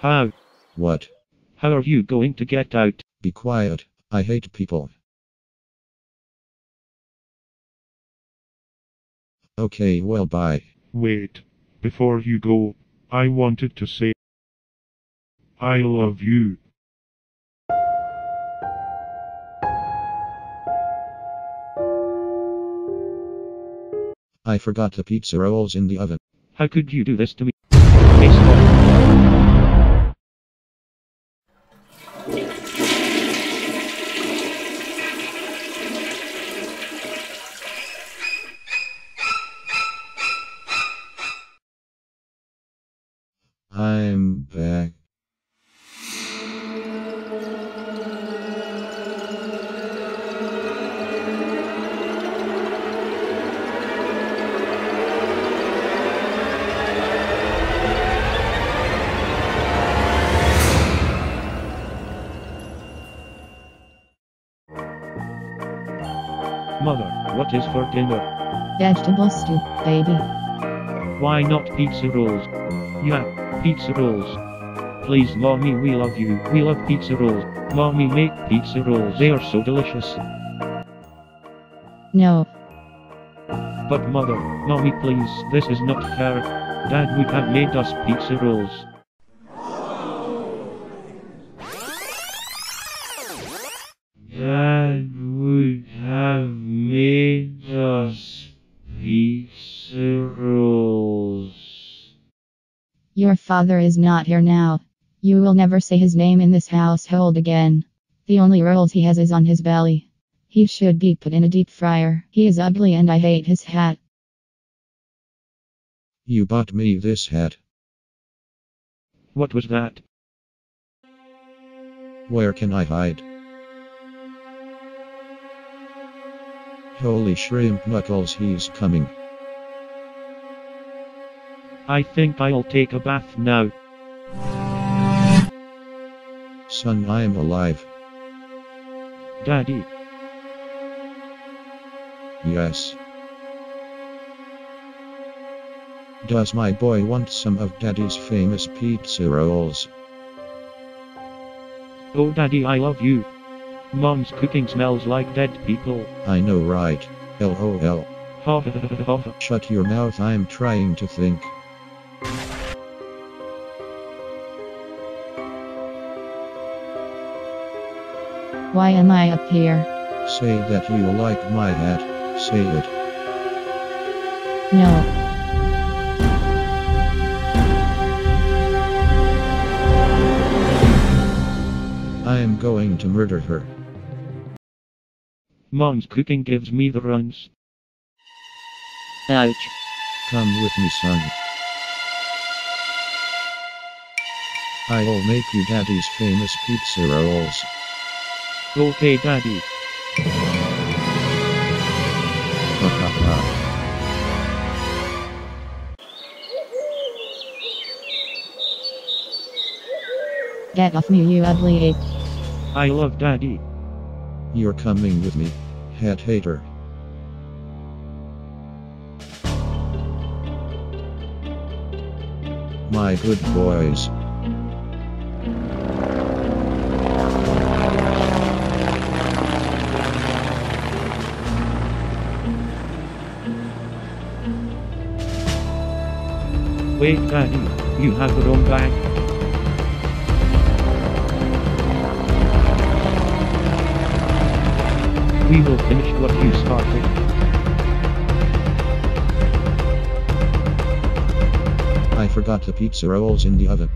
How? What? How are you going to get out? Be quiet. I hate people. Okay, well, bye. Wait. Before you go, I wanted to say I love you. I forgot the pizza rolls in the oven. How could you do this to me? I'm back. Mother, what is for dinner? Vegetable stew, baby. Why not pizza rolls? Yeah, pizza rolls. Please, mommy, we love you. We love pizza rolls. Mommy, make pizza rolls. They are so delicious. No. But mother, mommy, please, this is not fair. Dad would have made us pizza rolls. Dad Your father is not here now. You will never say his name in this household again. The only rolls he has is on his belly. He should be put in a deep fryer. He is ugly and I hate his hat. You bought me this hat. What was that? Where can I hide? Holy shrimp knuckles, he's coming. I think I'll take a bath now. Son, I am alive. Daddy, Yes. Does my boy want some of Daddy's famous pizza rolls? oh daddy, I love you. Mom's cooking smells like dead people. I know, right? LOL. Shut your mouth, I'm trying to think. Why am I up here? Say that you like my hat. Say it. No. I am going to murder her. Mom's cooking gives me the runs. Ouch. Come with me, son. I'll make you Daddy's famous pizza rolls. Okay, daddy. Ha ha ha. Get off me, you ugly ape. I love daddy. You're coming with me, hat hater. My good boys. Wait, daddy. You have wrong bag. We will finish what you started. I forgot the pizza rolls in the oven.